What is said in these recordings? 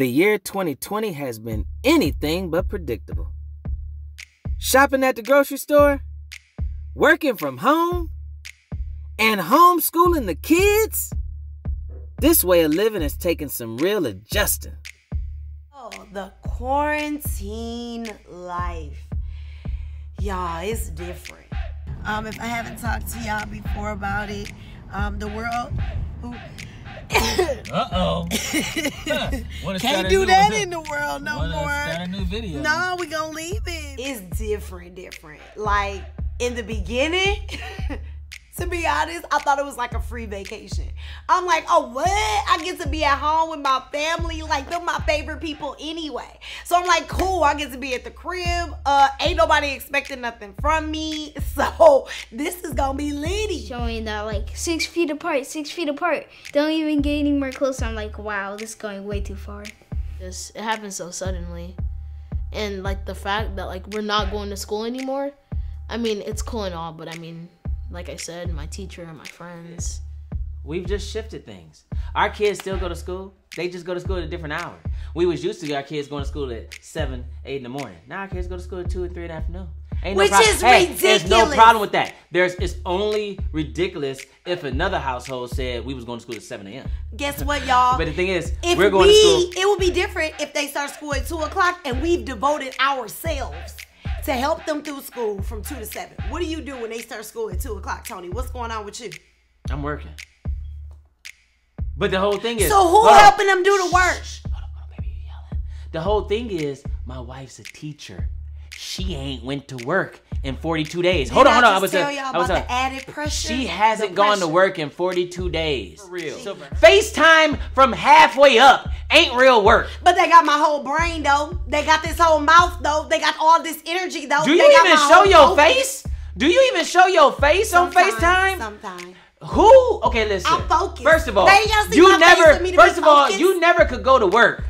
The year 2020 has been anything but predictable. Shopping at the grocery store, working from home, and homeschooling the kids? This way of living has taken some real adjusting. Oh, the quarantine life. Y'all, it's different. Um, if I haven't talked to y'all before about it, um, the world who Uh oh. can't do that in the world no Wanna more. Start a new video. No, we gonna leave it. It's different, different. Like in the beginning, to be honest, I thought it was like a free vacation. I'm like, oh what? I get to be at home with my family. Like they're my favorite people anyway. So I'm like, cool. I get to be at the crib. Uh, ain't nobody expecting nothing from me. So this is gonna be litty. showing that like six feet apart, six feet apart. Don't even get any more closer. I'm like, wow, this is going way too far. This it happened so suddenly, and like the fact that like we're not going to school anymore. I mean, it's cool and all, but I mean, like I said, my teacher and my friends. We've just shifted things. Our kids still go to school. They just go to school at a different hour. We was used to our kids going to school at seven, eight in the morning. Now our kids go to school at two and three in the afternoon. Ain't Which prob- is hey, There's no problem with that. There's it's only ridiculous if another household said we was going to school at seven a.m. Guess what, y'all? But the thing is, if we're going we, to school. it would be different if they start school at two o'clock and we've devoted ourselves to help them through school from two to seven. What do you do when they start school at two o'clock, Tony? What's going on with you? I'm working. But the whole thing is. So who hold on. helping them do the work? Hold on, hold on, baby, you yelling. The whole thing is, my wife's a teacher. She ain't went to work in 42 days. hold on, Didn't hold on. I just was tell y'all I about was the added pressure. She hasn't The gone to work in 42 days. For real. So FaceTime from halfway up ain't real work. But they got my whole brain though. They got this whole mouth though. They got all this energy though. Do you got even show your focus. face? Do you even show your face on FaceTime? Sometimes. Who? Okay, listen. I'm focused. First of all, They you never. for me to First of all, focused. you never could go to work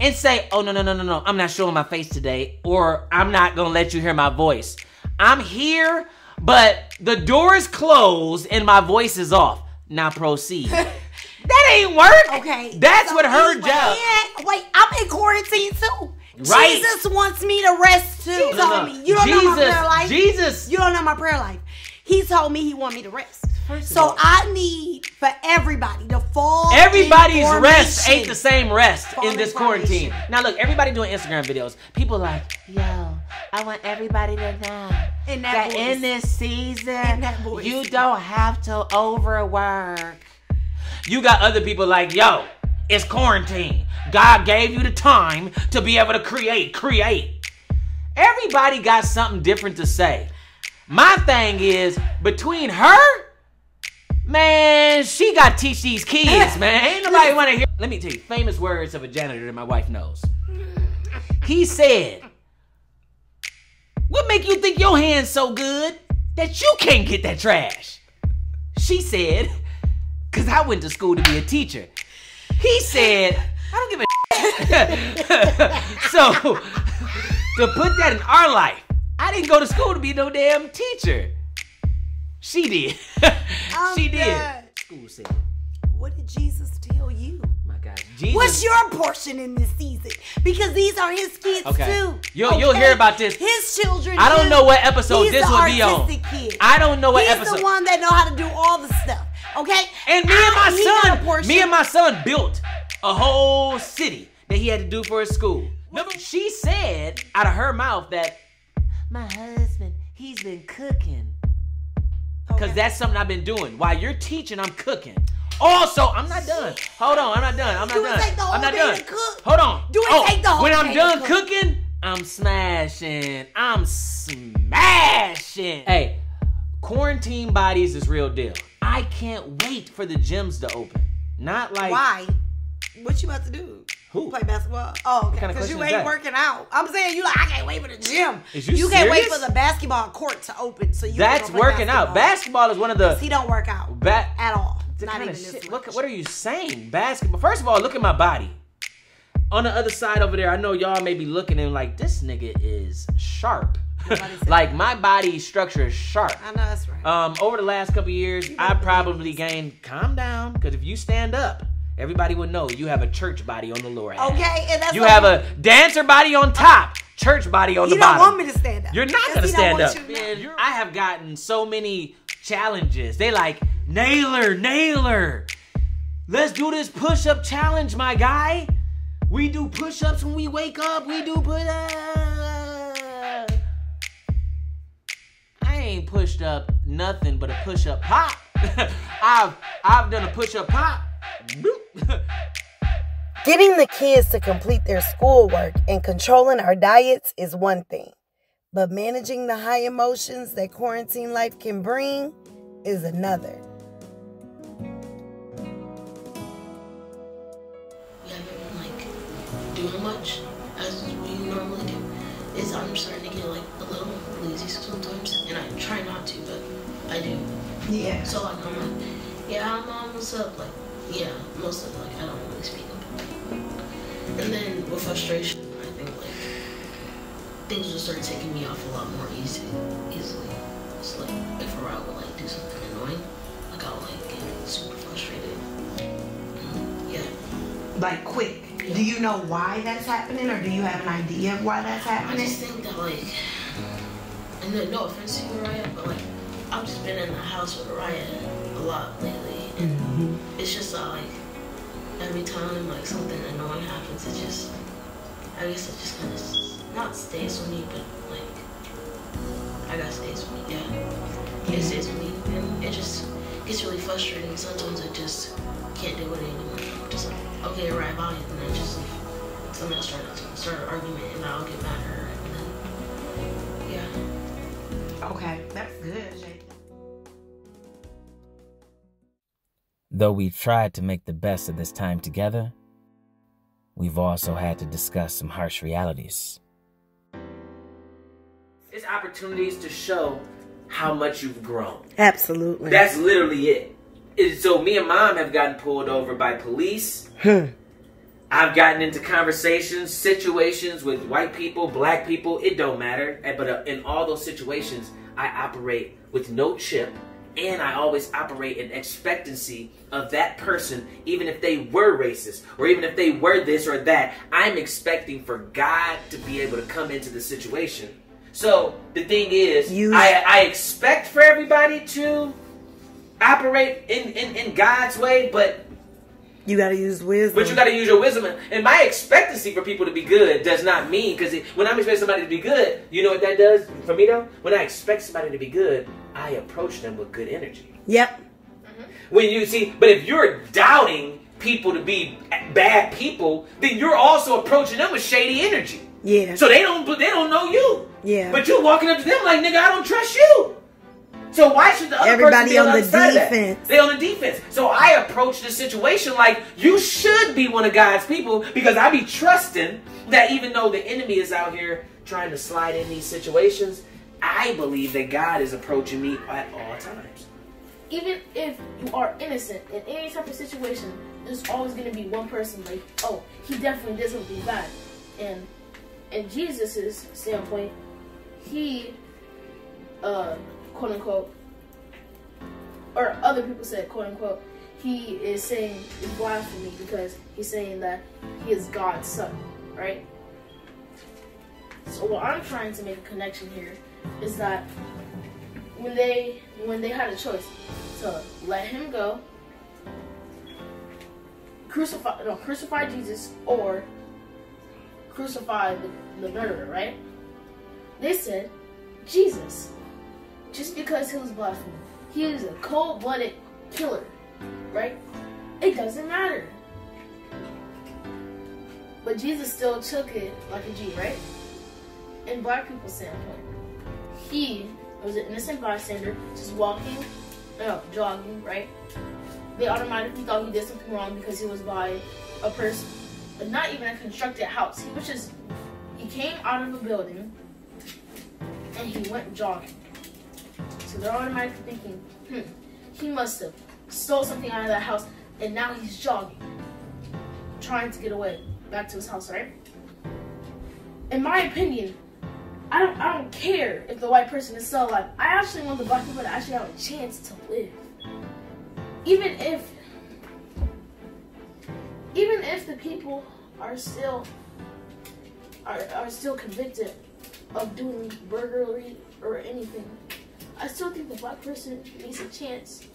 and say, "Oh no, no, no, no, no! I'm not showing my face today, or I'm not gonna let you hear my voice. I'm here, but the door is closed and my voice is off. Now proceed." that ain't work. Okay. That's so what her job. and- Wait, I'm in quarantine too. Right. Jesus wants me to rest too. He No, told no. me. You don't know my Jesus, prayer life. Jesus. You don't know my prayer life. He told me he want me to rest. First so I need for everybody to fall. Everybody's rest ain't the same rest Fall in this quarantine. Now look, everybody doing Instagram videos. People like, yo, I want everybody to know In that that in this season, In you don't have to overwork. You got other people like, yo, it's quarantine. God gave you the time to be able to create, create. Everybody got something different to say. My thing is, between her, man, she got to teach these kids, man. Ain't nobody want to hear. Let me tell you, famous words of a janitor that my wife knows. He said, What make you think your hand's so good that you can't get that trash? She said, Because I went to school to be a teacher. He said, I don't give a so, to put that in our life, I didn't go to school to be no damn teacher. She did. I'm she did. School said, What did Jesus tell you? my God. Jesus. What's your portion in this season? Because these are his kids Okay. too. You'll- you'll hear about this. His children. I don't know what episode this will be on. Kid. I don't know what episode. He's episode. the one that know how to do all the stuff. Okay. And me and my he got a son, me and my son built a whole city that he had to do for his school. Remember, she said out of her mouth that my husband, he's been cooking. Because Okay. that's something I've been doing. While you're teaching, I'm cooking. Also, I'm not done. Hold on, I'm not done. I'm not Do it done. take the whole I'm not done. cook? Hold on. Do it oh, take the whole When I'm done cook? cooking, I'm smashing. I'm smashing. Hey, quarantine bodies is real deal. I can't wait for the gyms to open. Not like Why? What you about to do? Who? Play basketball? Oh, okay. Because you ain't that? working out. I'm saying you like I can't wait for the gym. Is you you can't wait for the basketball court to open so you. That's working out. basketball. Basketball is one of the He don't work out ba- at all. Not even shit. Look, what are you saying? Basketball. First of all, look at my body. On the other side over there, I know y'all may be looking and like this nigga is sharp. Nobody said like my body structure is sharp. I know that's right. Um, over the last couple years, I probably gained. Calm down, because if you stand up everybody would know you have a church body on the lower half. Okay, and that's You what- have a dancer body on top, church body on You the bottom. You don't bottom. want me to stand up. You're not gonna he don't stand want up. you to- Man, I have gotten so many challenges. They like Naylor, Naylor. Let's do this push-up challenge, my guy. We do push-ups when we wake up. We do push-up. Ain't pushed up nothing but a push-up pop. I've I've done a push-up pop. Getting the kids to complete their schoolwork and controlling our diets is one thing, but managing the high emotions that quarantine life can bring is another. we haven't been like doing much as we normally do. Is I'm starting to get like a little lazy sometimes, and I try not to, but I do. Yeah. So like I'm like, yeah, I'm almost up. Like, yeah, most of like I don't really speak up. And then with frustration, I think like things will start taking me off a lot more easy, easily. It's like if a route would like do something annoying, like I'll like get super frustrated. And, yeah. Like quick. Do you know why that's happening, or do you have an idea of why that's happening? I just think that like, and then no offense to you, Raya, but like, I've just been in the house with Raya a lot lately, and mm-hmm. it's just that like, every time like something annoying happens, it just, I guess it just kind of not stays with me, but like, I got stays with me, yeah, it stays with me, and it just gets really frustrating. Sometimes I just can't do it anymore. I'm just like, okay, right, bye, and then just like something else start start an argument, and I'll get mad at her, and then yeah. Okay, that's good, Jake. Though we've tried to make the best of this time together, we've also had to discuss some harsh realities. It's opportunities to show how much you've grown. Absolutely. That's literally it. It- So me and mom have gotten pulled over by police. I've gotten into conversations, situations with white people, black people. It don't matter. Eh, But uh, in all those situations, I operate with no chip, and I always operate in expectancy of that person, even if they were racist or even if they were this or that. I'm expecting for God to be able to come into the situation. So the thing is, You- I, I expect for everybody to operate in, in, in God's way, but you gotta use wisdom. but you got to use your wisdom. And my expectancy for people to be good does not mean because when I'm expecting somebody to be good, you know what that does for me though. When I expect somebody to be good, I approach them with good energy. Yep. Mm-hmm. When you see, but if you're doubting people to be bad people, then you're also approaching them with shady energy. Yeah. So they don't they don't know you. Yeah. But you're walking up to them like, nigga, I don't trust you. So why should the other Everybody person be on, on the, the other side of that? defense. They on the defense. So I approach the situation like you should be one of God's people because I be trusting that even though the enemy is out here trying to slide in these situations, I believe that God is approaching me at all times. even if you are innocent in any type of situation, there's always going to be one person like, oh, he definitely did something bad. And in Jesus' standpoint, he, uh, quote unquote, or other people said, quote unquote, he is saying is blasphemy because he's saying that he is God's son, right? So what I'm trying to make a connection here is that when they when they had a choice to let him go, crucify no crucify Jesus or crucify the, the murderer, right? They said Jesus, just because he was blasphemous, he is a cold-blooded killer, right? It doesn't matter. But Jesus still took it like a G, right? In black people's standpoint, he was an innocent bystander, just walking, no, jogging, right? They automatically thought he did something wrong because he was by a person, but not even a constructed house. He was just, he came out of a building and he went jogging. So they're automatically thinking, hmm, he must have stole something out of that house and now he's jogging, trying to get away back to his house, right? In my opinion, I don't I don't care if the white person is still alive. I actually want the black people to actually have a chance to live. Even if even if the people are still are, are still convicted of doing burglary or anything, I still think the black person needs a chance.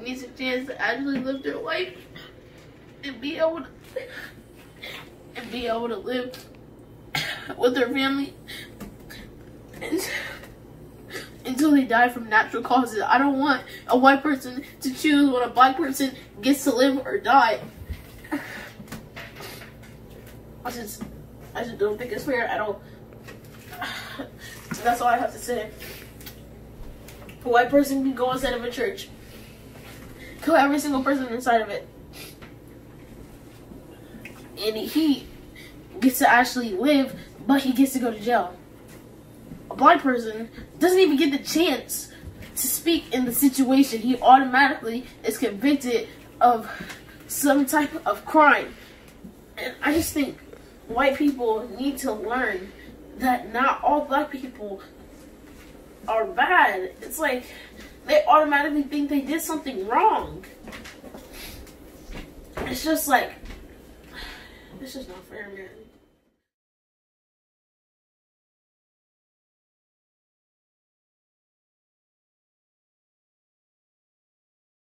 Needs a chance to actually live their life and be able to and able to live with their family until they die from natural causes. I don't want a white person to choose when a black person gets to live or die. I just, I just don't think it's fair at all. That's all I have to say. A white person can go inside of a church, kill every single person inside of it, and he gets to actually live, but he gets to go to jail. A blind person doesn't even get the chance to speak in the situation. He automatically is convicted of some type of crime. And I just think white people need to learn that not all black people are bad. It's like they automatically think they did something wrong. It's just like it's just not fair, man.